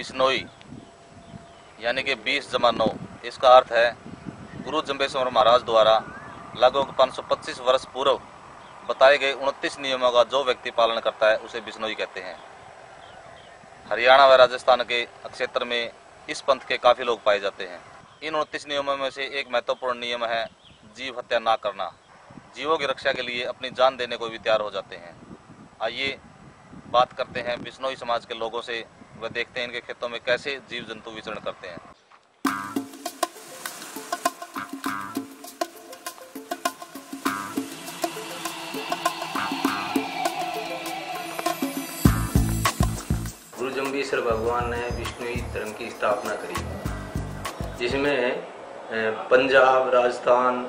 बिश्नोई, यानी कि 20 जमा नौ, इसका अर्थ है, गुरु जम्बेश्वर महाराज द्वारा लगभग 525 वर्ष पूर्व बताए गए उनतीस नियमों का जो व्यक्ति पालन करता है, उसे बिश्नोई कहते हैं। हरियाणा व राजस्थान के क्षेत्र में इस पंथ के काफ़ी लोग पाए जाते हैं। इन उनतीस नियमों में से एक महत्वपूर्ण नियम है, जीव हत्या ना करना। जीवों की रक्षा के लिए अपनी जान देने को भी तैयार हो जाते हैं। आइए बात करते हैं बिश्नोई समाज के लोगों से व देखते हैं इनके खेतों में कैसे जीव जंतु विचरण करते हैं। गुरु जम्बेश्वर भगवान ने विष्णु धर्म की स्थापना करी। जिसमें पंजाब, राजस्थान,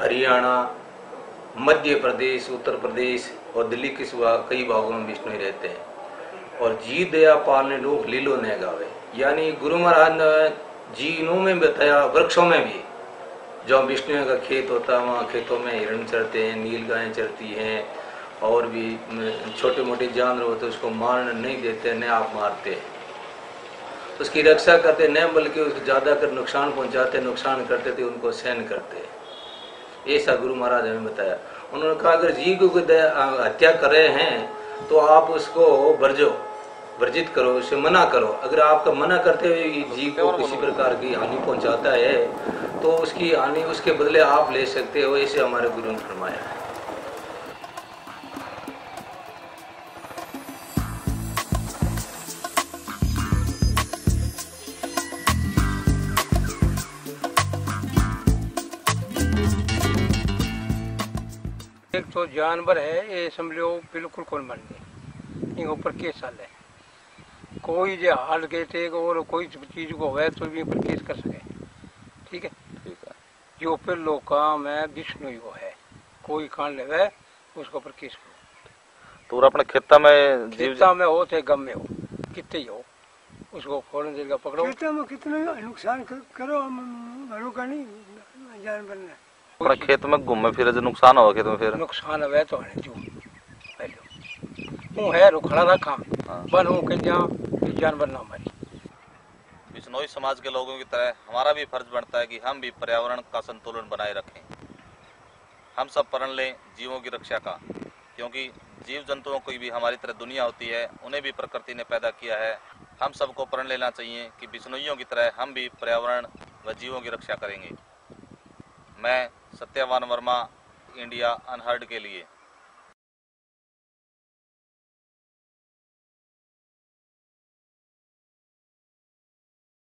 हरियाणा, मध्य प्रदेश, उत्तर प्रदेश और दिल्ली के सिवा कई भागों में विष्णु रहते हैं। और जी दया पालने लोग लीलो न गावे। यानी गुरु महाराज ने जीनों में बताया वृक्षों में भी, जो विष्णु का खेत होता है, वहाँ खेतों में हिरण चढ़ते हैं, नील गायें चढ़ती हैं, और भी छोटे मोटे जानवर होते उसको मारने नहीं देते, न आप मारते। हैं उसकी रक्षा करते, न बल्कि उसको ज़्यादा कर नुकसान पहुंचाते, नुकसान करते थे, उनको सहन करते। ऐसा गुरु महाराज हमें बताया। उन्होंने कहा, अगर जी को हत्या कर रहे हैं तो आप उसको वर्जो वर्जित करो उसे मना करो। अगर आपका मना करते हुए जीव को किसी प्रकार की हानि पहुंचाता है तो उसकी हानि उसके बदले आप ले सकते हो ऐसे हमारे गुरु ने फरमाया। है एक तो जानवर है ये समझो बिल्कुल कौन मर गए इनके ऊपर केस चल है कोई जो हाल के थे और कोई चीज़ को है तो भी ऊपर केस कर सके ठीक है ठीक है जो फिर लोग काम है विष्णु ही वो है कोई कान ले उसके ऊपर केस करो तो अपने खेता में जीव खेता में हो चाहे गम में हो कितने ही हो उसको फ़ौरन जगह पकड़ो खेतों में कितना नुकसान करो हम रुका नहीं जानवर ने अपने खेत में घूमे फिरे जो नुकसान होगा खेत में फिर। नुकसान है तो है जो पहले वो है रुखड़ा रखा हाँ। बन हूँ के जहाँ जानवर ना मरे। बिश्नोई समाज के लोगों की तरह हमारा भी फ़र्ज़ बनता है कि हम भी पर्यावरण का संतुलन बनाए रखें। हम सब प्रण लें जीवों की रक्षा का क्योंकि जीव जंतुओं की भी हमारी तरह दुनिया होती है उन्हें भी प्रकृति ने पैदा किया है। हम सबको प्रण लेना चाहिए कि बिश्नोइयों की तरह हम भी पर्यावरण व जीवों की रक्षा करेंगे। मैं सत्यवान वर्मा इंडिया अनहर्ड के लिए।